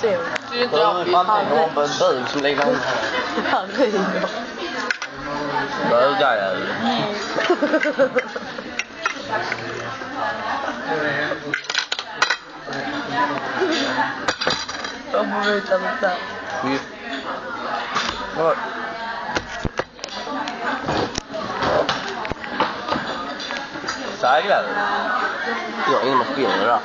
ser. Det är ju inte alltid. Man tänker om på en buk som ligger där. Han ringer. Bögar jag. De får veta det där. Vi... Vad? Seglar du? Jag har ingen maskin i det där.